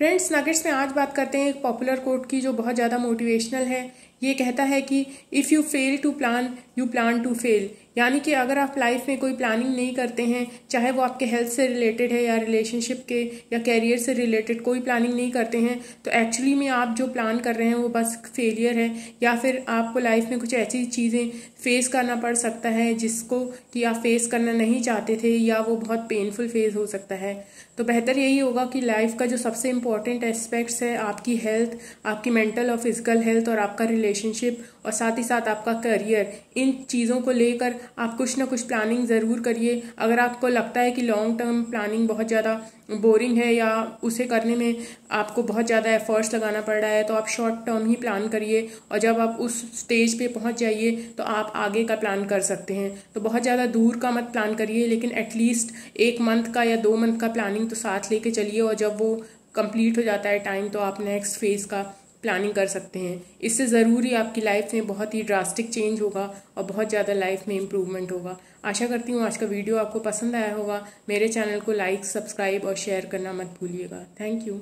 Friends nuggets में आज बात करते हैं एक पॉपुलर कोट की जो बहुत ज़्यादा मोटिवेशनल है। ये कहता है कि if you fail to plan you plan to fail यानी कि अगर आप लाइफ में कोई प्लानिंग नहीं करते हैं, चाहे वो आपके हेल्थ से रिलेटेड है या रिलेशनशिप के या कैरियर से रिलेटेड कोई प्लानिंग नहीं करते हैं तो एक्चुअली में आप जो प्लान कर रहे हैं वो बस फेलियर है, या फिर आपको लाइफ में कुछ ऐसी चीज़ें फेस करना पड़ सकता है जिसको कि आप फेस करना नहीं चाहते थे या वो बहुत पेनफुल फ़ेज़ हो सकता है। तो बेहतर यही होगा कि लाइफ का जो सबसे इम्पोर्टेंट एस्पेक्ट्स है, आपकी हेल्थ आपकी मेंटल और फ़िज़िकल हेल्थ और आपका रिलेशनशिप और साथ ही साथ आपका करियर इन चीज़ों को लेकर आप कुछ ना कुछ प्लानिंग ज़रूर करिए। अगर आपको लगता है कि लॉन्ग टर्म प्लानिंग बहुत ज़्यादा बोरिंग है या उसे करने में आपको बहुत ज़्यादा एफर्ट्स लगाना पड़ रहा है तो आप शॉर्ट टर्म ही प्लान करिए और जब आप उस स्टेज पे पहुँच जाइए तो आप आगे का प्लान कर सकते हैं। तो बहुत ज़्यादा दूर का मत प्लान करिए, लेकिन एटलीस्ट एक मंथ का या दो मंथ का प्लानिंग तो साथ लेके चलिए और जब वो कंप्लीट हो जाता है टाइम तो आप नेक्स्ट फ़ेज़ का प्लानिंग कर सकते हैं। इससे ज़रूरी आपकी लाइफ में बहुत ही ड्रास्टिक चेंज होगा और बहुत ज़्यादा लाइफ में इम्प्रूवमेंट होगा। आशा करती हूँ आज का वीडियो आपको पसंद आया होगा। मेरे चैनल को लाइक सब्सक्राइब और शेयर करना मत भूलिएगा। Thank you